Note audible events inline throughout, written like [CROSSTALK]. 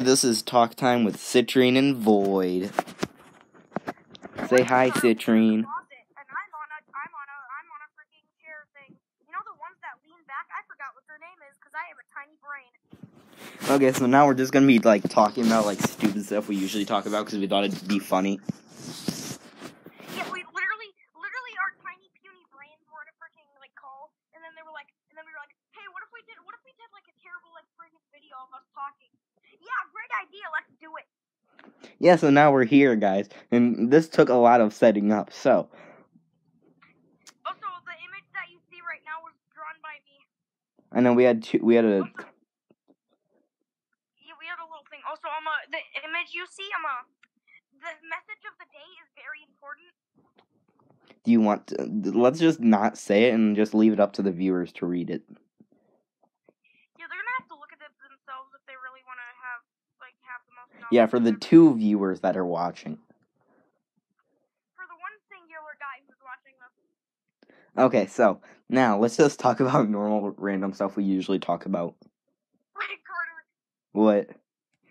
This is talk time with Citrine and Void. Say hi, Citrine. Okay, so now we're just gonna be like talking about like stupid stuff we usually talk about because we thought it'd be funny. Yeah, we literally literally our tiny puny brains were in a freaking like call, and then they were like, and then we were like, hey, what if we did what if we did like a terrible like freaking video of us talking? Yeah, great idea. Let's do it. Yeah, so now we're here, guys, and this took a lot of setting up. So, Also, the image that you see right now was drawn by me. I know we had two, we had a. Also, yeah, we had a little thing. Also, um, uh, the image you see, um, uh, the message of the day is very important. Do you want? To, let's just not say it and just leave it up to the viewers to read it. Yeah, they're gonna have to look at it themselves if they really want to have like have the most. Knowledge Yeah, for the two viewers that are watching. for the one singular guy who's watching this. Okay, so now let's just talk [LAUGHS] about normal random stuff we usually talk about. Wait, Carter, What?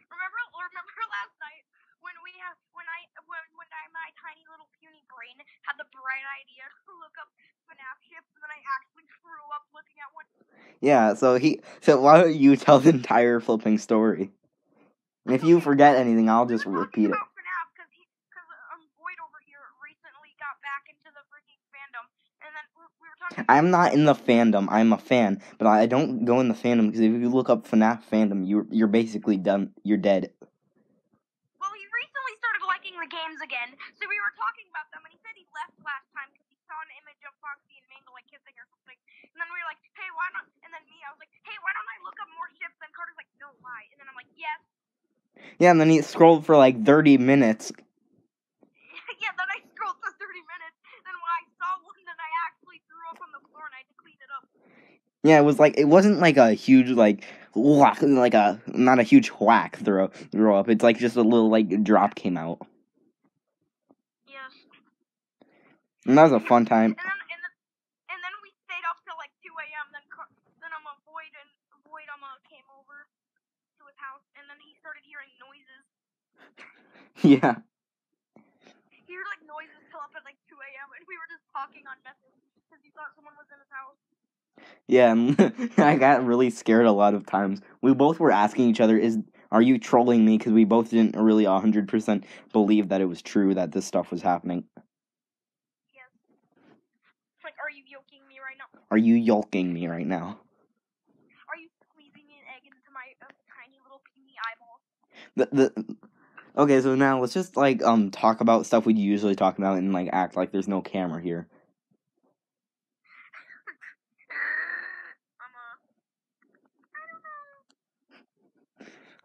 remember remember last night when we have when I when when I, my tiny little puny brain had the bright idea [LAUGHS] to look up FNAF ships and then I actually grew up looking at one. Yeah, so he. So why don't you tell the entire flipping story? And if you forget anything, I'll just repeat it. about FNAF because he because um. I'm not in the fandom. I'm a fan, but I don't go in the fandom because if you look up FNAF fandom, you're you're basically done. You're dead. Well, he recently started liking the games again, so we were talking about them, and he said he left last time because he saw an image of Foxy and Mangle like kissing or something. And then we were like, hey, why not? And then me, I was like, hey, why don't I look up more ships? And Carter's like, no, why? And then I'm like, yes. Yeah, and then he scrolled for like 30 minutes. [LAUGHS] yeah, then I scrolled for 30 minutes, and when I saw one, then I actually threw up on the floor and I had to clean it up. Yeah, it was like it wasn't like a huge like whack, like a not a huge whack throw throw up. It's like just a little like drop came out, Yes. and that was a fun time. And then, and then, and then we stayed up till like 2 a.m. Then, Car- then um, uh, Boyd and Boyd um, uh, came over to his house, and then he started hearing noises. [LAUGHS] Yeah, He heard like noises till up at like 2 a.m. and we were just talking on message because he thought someone was in his house. yeah. [LAUGHS] I got really scared a lot of times. We both were asking each other, "Is are you trolling me?" Because we both didn't really hundred percent believe that it was true that this stuff was happening. Yes. Like, are you yoking me right now? Are you yolking me right now? Are you squeezing an egg into my uh, tiny little puny eyeball? the the okay so now let's just like um talk about stuff we'd usually talk about and like act like there's no camera here I'm I don't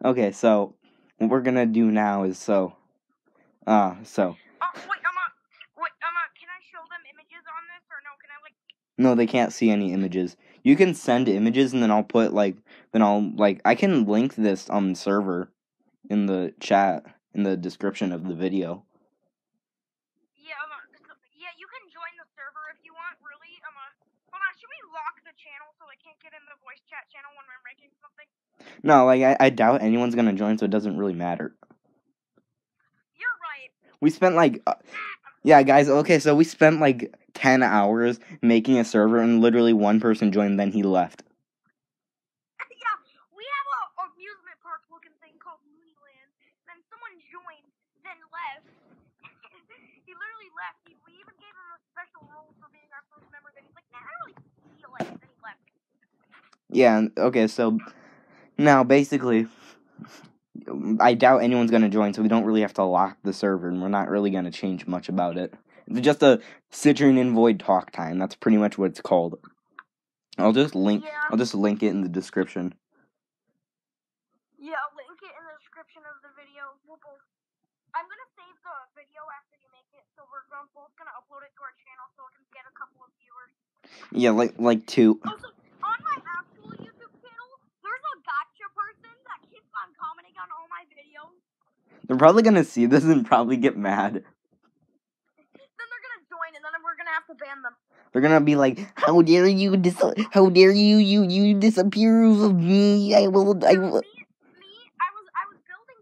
know. okay so what we're gonna do now is so uh so Oh wait, uh, wait, uh, can I show them images on this or no? Can I like? no they can't see any images you can send images and then i'll put like then i'll like i can link this um server in the chat in the description of the video Yeah, um, yeah, you can join the server if you want. Really, um, hold on. Should we lock the channel so can't get in the voice chat channel when we're making something? no like i, I doubt anyone's gonna join so it doesn't really matter You're right. We spent like, uh, yeah, guys. Okay, so we spent like ten hours making a server, and literally one person joined. Then he left. yeah, we have a amusement park looking thing called Looneyland. Then someone joined, then left. he literally left. He, we even gave him a special role for being our first member. Then he's like, nah, I don't really feel like it. Then he left. Yeah. Okay. So now, basically, I doubt anyone's gonna join, so we don't really have to lock the server, and we're not really gonna change much about it. It's just a Citrine and Void talk time. That's pretty much what it's called. I'll just link. Yeah. I'll just link it in the description. Yeah, I'll link it in the description of the video. We'll both. I'm gonna save the video after you make it, so we're gonna, upload it to our channel so it can get a couple of viewers. Yeah, like like two. Oh, also, on my actual YouTube channel, there's a Gacha person that keeps on commenting on all my videos. They're probably gonna see this and probably get mad. Then they're gonna join, and then we're gonna have to ban them. They're gonna be like, "How dare you dis? How dare you you you disapprove of me? I will. I will." Me, me, I was I was building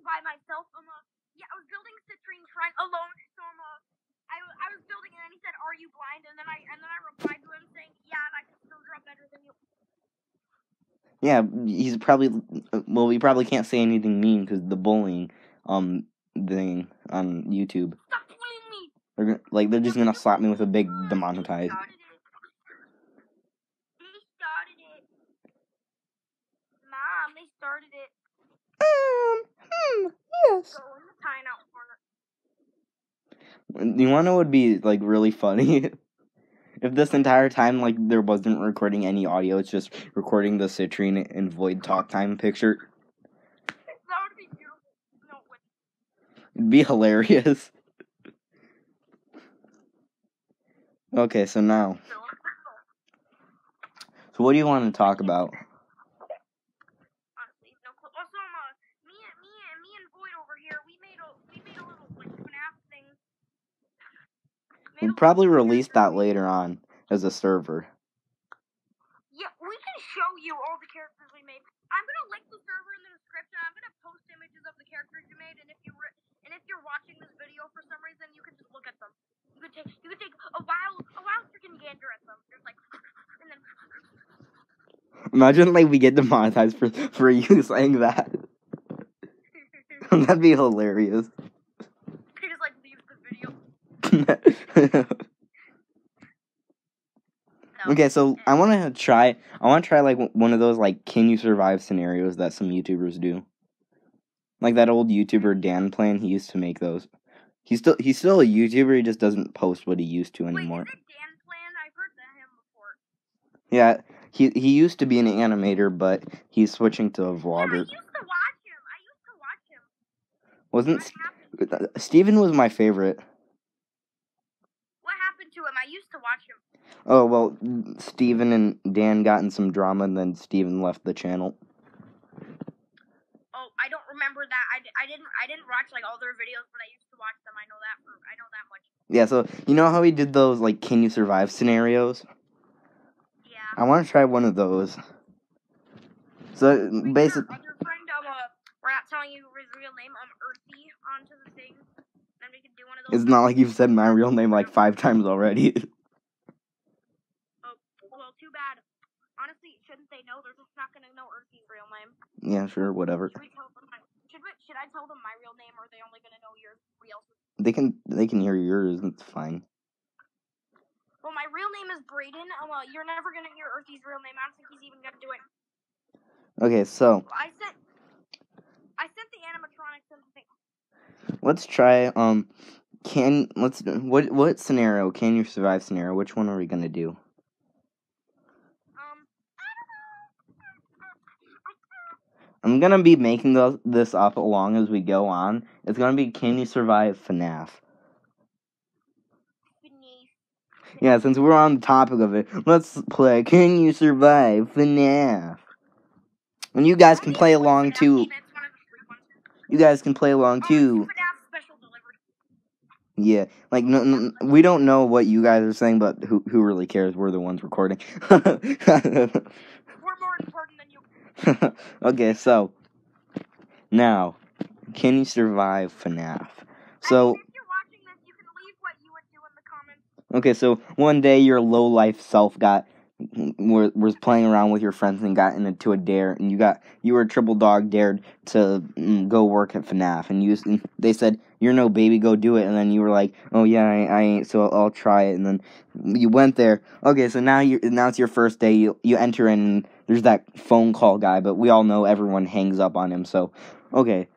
Yeah, he's probably well. We probably can't say anything mean because the bullying um thing on YouTube. Stop bullying me. They're gonna, like they're just gonna slap me with a big demonetize. They started it. They started it. Mom, they started it. Um, hmm, yes. Go in the timeout corner. You wanna know what would be like really funny? [LAUGHS] if this entire time like there wasn't recording any audio, it's just recording the citrine and void talk time picture. That would be. It'd be hilarious. Okay, so now, so what do you want to talk about? Honestly, no clue. Also, um, uh, me and me and me and Void over here, we made a we made a little like FNAF thing. Made We'll probably release that later on as a server. Yeah, we can show you all the characters we made. I'm gonna link the server in the description. I'm gonna post images of the characters you made, and if you re- and if you're watching this video for some reason, you can just look at them. You could take you could take a while a while freaking gander at them. Just like and then Imagine like we get demonetized for for you [LAUGHS] saying that. [LAUGHS] [LAUGHS] That'd be hilarious. he just like leaves the video. No. [LAUGHS] okay, so I want to try. I want to try like one of those like can you survive scenarios that some YouTubers do. Like that old YouTuber Dan Plan, he used to make those. He's still he's still a YouTuber. He just doesn't post what he used to Wait, anymore. is it Dan Plan? I've heard that him before. Yeah, he he used to be an animator, but he's switching to a Yeah, I vlogger. used to watch him. I used to watch him. Wasn't? St- uh, Steven was my favorite. To him? I used to watch him. Oh well, Steven and Dan got in some drama, and then Steven left the channel. Oh, I don't remember that. I, I didn't I didn't watch like all their videos, but I used to watch them. I know that for I know that much. Yeah, so you know how he did those like can you survive scenarios? Yeah. I want to try one of those. So Wait, basic, Your other friend, um, uh, we're not telling you his real name, um, Earthy, onto the thing. Then we can do one of those. it's not like you've said my real name like five times already. [LAUGHS] Oh, well, too bad. Honestly, shouldn't they know? They're just not gonna know Earthy's real name. yeah, sure, whatever. Should we tell them? My, should we, Should I tell them my real name, or are they only gonna know yours? Real. They can they can hear yours. It's fine. Well, my real name is Brayden. Um, uh, you're never gonna hear Earthy's real name. I don't think he's even gonna do it. Okay, so I sent. I sent the animatronics and the thing. let's try. Um, can let's what what scenario can you survive scenario? Which one are we gonna do? Um, I don't know. I'm gonna be making this up along as we go on. It's gonna be can you survive FNAF? Yeah, since we're on the topic of it, let's play Can You Survive FNAF? And you guys can play along too. You guys can play along too. Yeah, like no, no, we don't know what you guys are saying, but who who really cares? We're the ones recording. [LAUGHS] We're more important than you. [LAUGHS] okay, so now, can you survive FNAF? So mean, if you're watching this, you can leave what you would do in the comments. okay, so one day your low life self got was was playing around with your friends and got into a dare, and you got you were a triple dog dared to mm, go work at FNAF, and you and they said you're no baby, go do it, and then you were like, oh yeah, I, I ain't, so I'll, I'll try it, and then you went there. Okay, so now you now it's your first day. You you enter in. There's that phone call guy, but we all know everyone hangs up on him. So okay,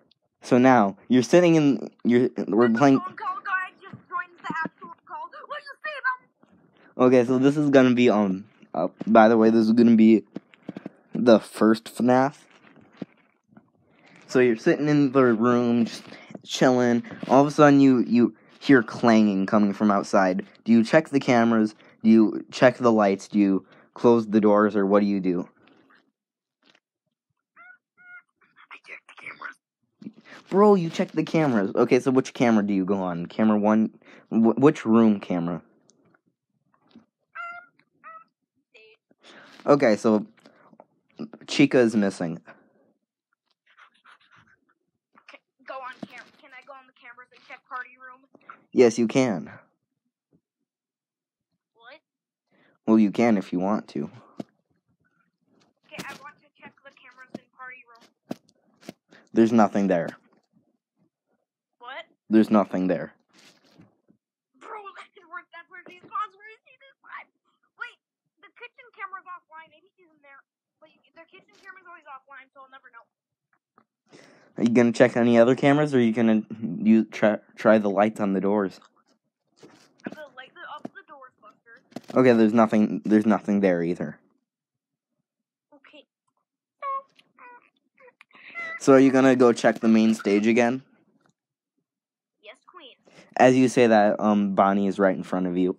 so now you're sitting in you're we're playing. phone call guy just joined the actual call. What you say about Okay, so this is gonna be um. Uh, by the way, this is gonna be the first FNAF. So you're sitting in the room, just chilling. All of a sudden, you you hear clanging coming from outside. Do you check the cameras? Do you check the lights? Do you close the doors, or what do you do? I checked the cameras. Bro, you check the cameras. Okay, so which camera do you go on? Camera one. Wh- which room camera? Okay, so Chica is missing. Okay, go on camera. Can I go on the cameras and check party room? Yes, you can. What? Well, you can if you want to. Okay, I want to check There's nothing there. There's nothing there. Bro, where, that's where these spots were. You see this spot? Wait, the kitchen camera's offline. Maybe she's in there. But you, the kitchen camera's always offline, so I'll never know. Are you gonna check any other cameras, or are you gonna you try try the lights on the doors? The light up the doors, Buster. Okay, there's nothing. There's nothing there either. Okay. So are you gonna go check the main stage again? As you say that, um, Bonnie is right in front of you.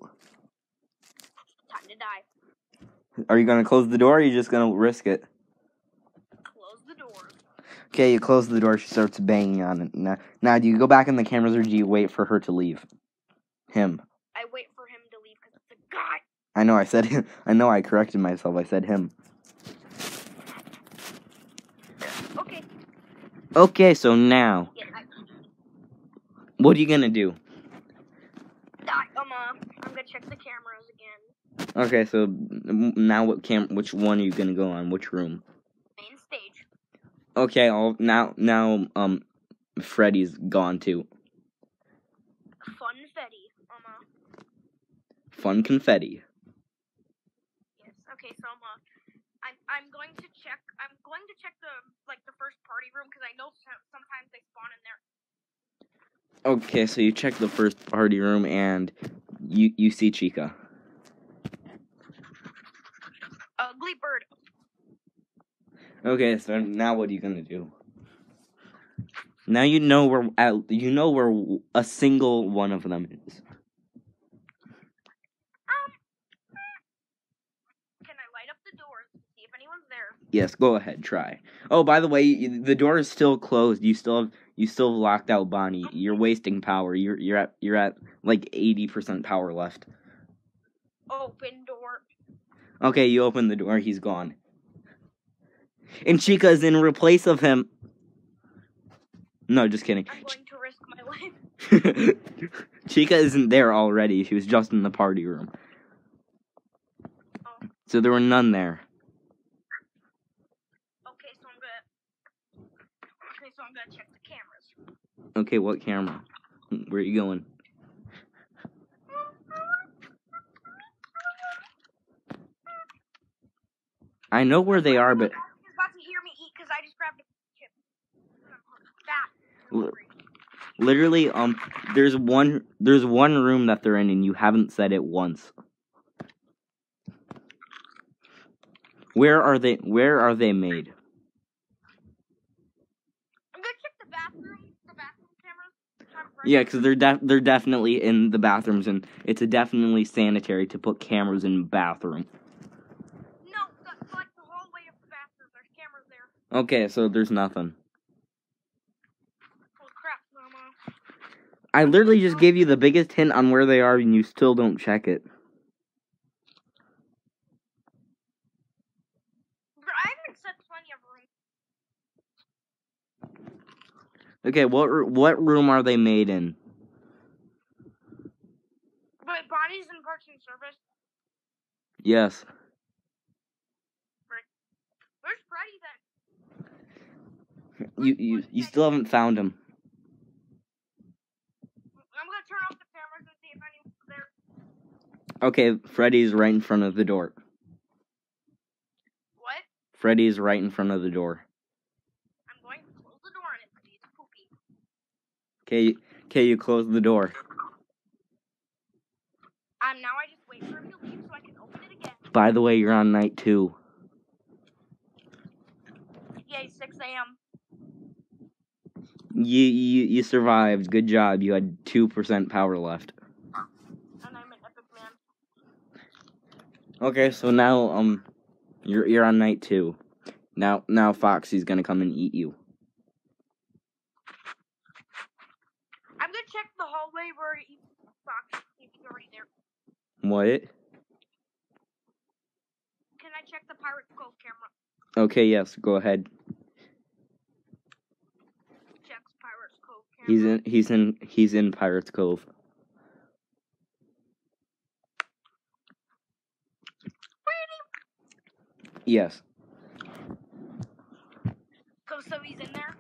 Time to die. Are you gonna close the door, or are you just gonna risk it? Close the doors. Okay, you close the door. She starts banging on it. Now, now, do you go back in the cameras, or do you wait for her to leave? Him. I wait for him to leave because it's a guy. I know. I said him. [LAUGHS] I know. I corrected myself. I said him. Okay. Okay, so now, Yeah, what are you gonna do? die. Um, uh, I'm gonna check the cameras again. Okay, so now what cam? Which one are you gonna go on? Which room? Main stage. Okay, I'll now now um, Freddy's gone too. Funfetti. Um, uh, Fun confetti. yes. Okay, so um, uh, I'm I'm going to check. I'm going to check the like the first party room because I know sometimes they spawn in there. Okay, so you check the first party room and you you see Chica. Ugly bird. Okay, so now what are you gonna do? Now you know where you know where a single one of them is. Um. Can I light up the doors? See if anyone's there. Yes, go ahead, try. Oh, by the way, the door is still closed. You still have you still have locked out Bonnie. You're wasting power. You're you're at you're at like eighty percent power left. Open door. Okay, you open the door. He's gone. And Chica is in replace of him. No, just kidding. I'm going to risk my life. [LAUGHS] Chica isn't there already. She was just in the party room. Oh. So there were none there. Okay, so I'm gonna. Okay, so I'm gonna check the cameras. Okay, what camera? Where are you going? I know where they are, but He's about to hear me eat because I just grabbed a chip. That. L- literally, um, there's one there's one room that they're in, and you haven't said it once. Where are they? Where are they made? I'm gonna check the bathroom. The bathroom cameras. I'm right Yeah, because they're def- they're definitely in the bathrooms, and it's a definitely sanitary to put cameras in bathroom. No, the, like the hallway of the bathroom. There's cameras there. Okay, so there's nothing. Oh crap, Mama. I literally just gave you the biggest hint on where they are, and you still don't check it. I haven't said plenty of rooms. Okay, what what room are they made in? But Bonnie's in parts and service. Yes. Where's Freddy then? You you you still haven't found him. I'm gonna turn off the cameras and see if anyone's there. Okay, Freddy's right in front of the door. What? Freddy's right in front of the door. I'm going to close the door on it it's poopy. Okay, okay, you close the door. Um, now I just wait for him to leave so I can open it again. By the way, you're on night two. Yay, 6 a.m. You you you survived. Good job. You had two percent power left. And I'm an epic man. Okay, so now um, you're you're on night two. Now now Foxy's gonna come and eat you. I'm gonna check the hallway where he Fox if he's already there. What? Can I check the Pirate's Cove camera? Okay, yes. Go ahead. Checks Pirate's Cove camera. He's in. He's in. He's in Pirates Cove. Yes. So, so he's in there?